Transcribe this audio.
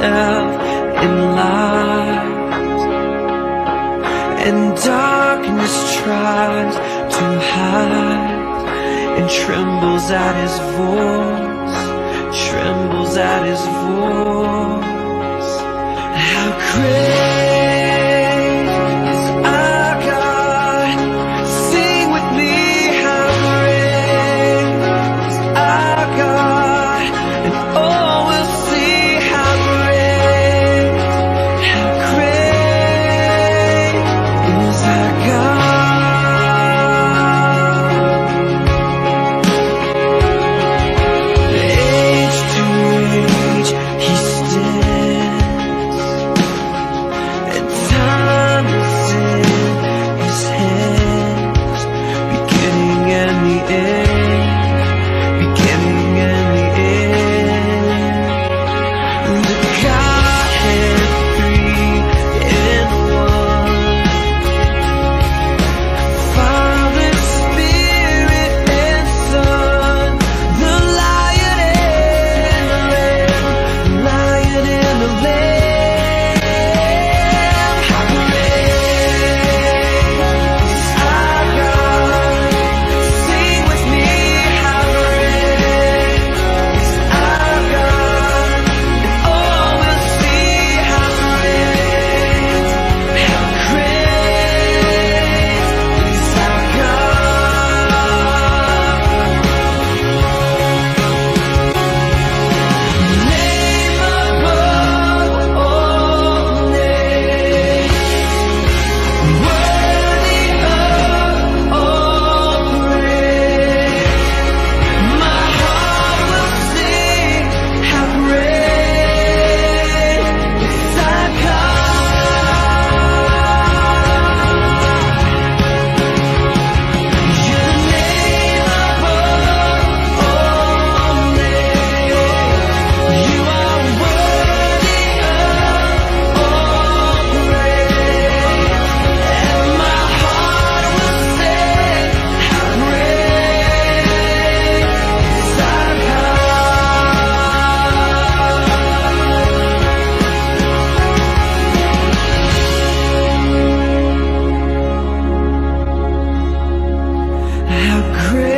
in light, and darkness tries to hide, and trembles at his voice, trembles at his voice. How great How great.